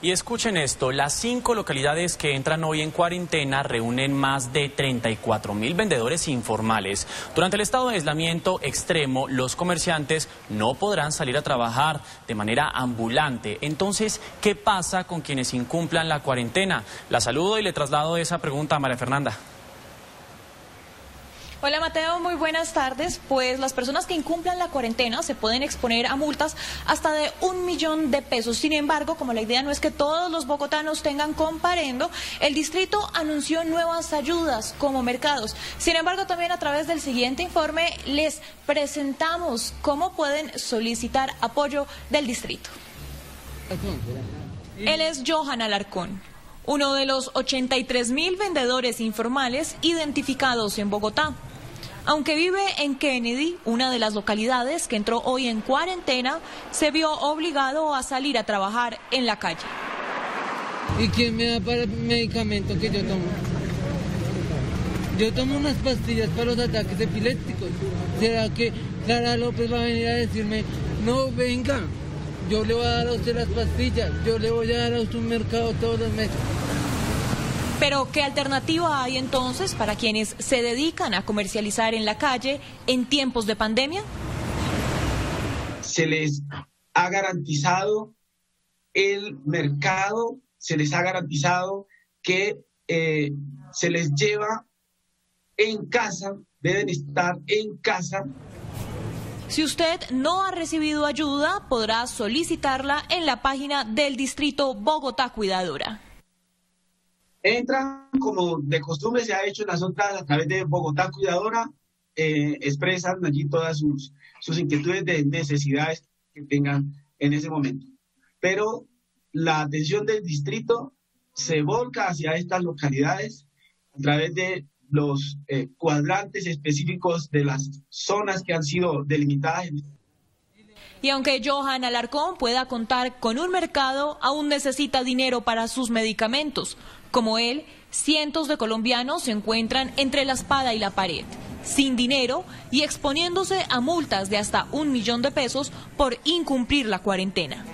Y escuchen esto, las cinco localidades que entran hoy en cuarentena reúnen más de 34 mil vendedores informales. Durante el estado de aislamiento extremo, los comerciantes no podrán salir a trabajar de manera ambulante. Entonces, ¿qué pasa con quienes incumplan la cuarentena? La saludo y le traslado esa pregunta a María Fernanda. Hola Mateo, muy buenas tardes. Pues las personas que incumplan la cuarentena se pueden exponer a multas hasta de un millón de pesos. Sin embargo, como la idea no es que todos los bogotanos tengan comparendo, el distrito anunció nuevas ayudas como mercados. Sin embargo, también a través del siguiente informe les presentamos cómo pueden solicitar apoyo del distrito. Él es Johan Alarcón uno de los 83 mil vendedores informales identificados en Bogotá. Aunque vive en Kennedy, una de las localidades que entró hoy en cuarentena, se vio obligado a salir a trabajar en la calle. ¿Y quién me da para el medicamento que yo tomo? Yo tomo unas pastillas para los ataques epilépticos. ¿Será que Clara López va a venir a decirme, no, venga, yo le voy a dar a usted las pastillas, yo le voy a dar a usted un mercado todos los meses. Pero ¿qué alternativa hay entonces para quienes se dedican a comercializar en la calle en tiempos de pandemia? Se les ha garantizado el mercado, se les ha garantizado que eh, se les lleva en casa, deben estar en casa si usted no ha recibido ayuda, podrá solicitarla en la página del Distrito Bogotá Cuidadora. Entran, como de costumbre se ha hecho en las otras, a través de Bogotá Cuidadora, eh, expresan allí todas sus, sus inquietudes de necesidades que tengan en ese momento. Pero la atención del distrito se volca hacia estas localidades a través de los eh, cuadrantes específicos de las zonas que han sido delimitadas. Y aunque Johan Alarcón pueda contar con un mercado, aún necesita dinero para sus medicamentos. Como él, cientos de colombianos se encuentran entre la espada y la pared, sin dinero y exponiéndose a multas de hasta un millón de pesos por incumplir la cuarentena.